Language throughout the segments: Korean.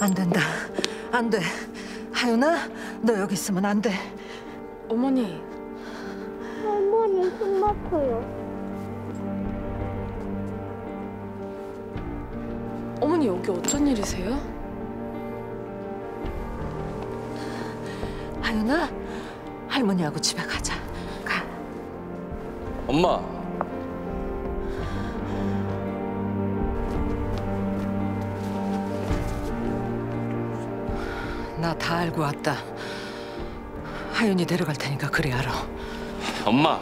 안 된다. 안 돼. 하윤아, 너 여기 있으면 안 돼. 어머니, 할머니 숨 막혀요. 어머니 여기 어쩐 일이세요? 하윤아, 할머니하고 집에 가자. 가. 엄마. 나 다 알고 왔다. 하윤이 데려갈 테니까 그리 알아. 엄마.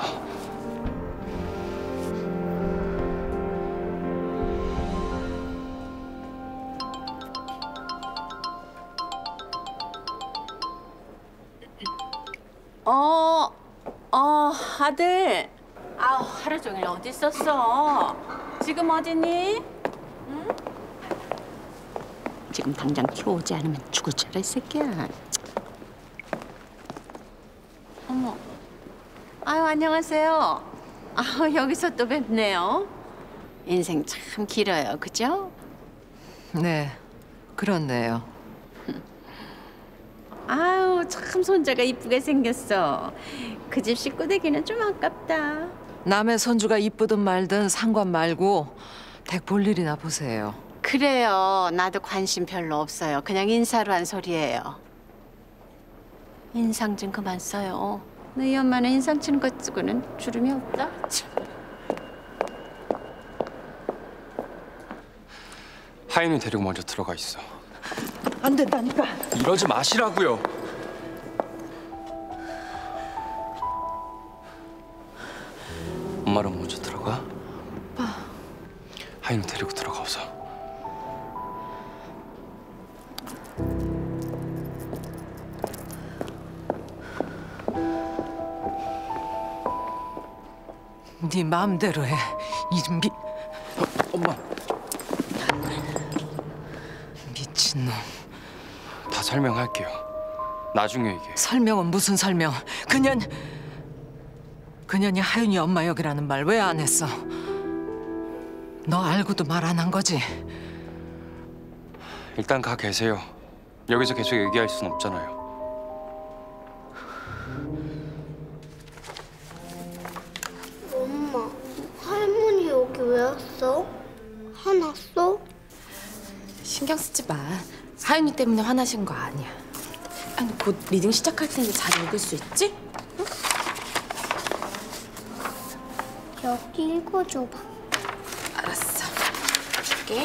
어, 어, 아들. 아우, 하루 종일 어디 있었어? 지금 어디니? 응? 지금 당장 키워오지 않으면 죽을 줄 알아, 이 새끼야. 어머. 아유, 안녕하세요. 아, 여기서 또 뵙네요. 인생 참 길어요, 그죠? 네, 그렇네요. 아유, 참 손자가 이쁘게 생겼어. 그 집 식구 되기는 좀 아깝다. 남의 손주가 이쁘든 말든 상관 말고 댁 볼 일이나 보세요. 그래요. 나도 관심 별로 없어요. 그냥 인사로 한 소리예요. 인상 좀 그만 써요. 너희 엄마는 인상 치는 것 쓰고는 주름이 없다. 참. 하인이 데리고 먼저 들어가 있어. 안 된다니까. 이러지 마시라고요. 엄마랑 먼저 들어가. 오빠. 하인이 데리고 들어가 없어. 네 마음대로 해. 이미 엄마. 미친놈. 다 설명할게요. 나중에 얘기해. 설명은 무슨 설명? 그년 그년이 하윤이 엄마 역이라는 말 왜 안 했어? 너 알고도 말 안 한 거지? 일단 가 계세요. 여기서 계속 얘기할 순 없잖아요. 뭐였어? 화났어? 신경 쓰지 마. 사윤이 때문에 화나신 거 아니야. 아니, 곧 reading 시작할 텐데 잘 읽을 수 있지? 응? 여기 읽어줘봐. 알았어. 줄게.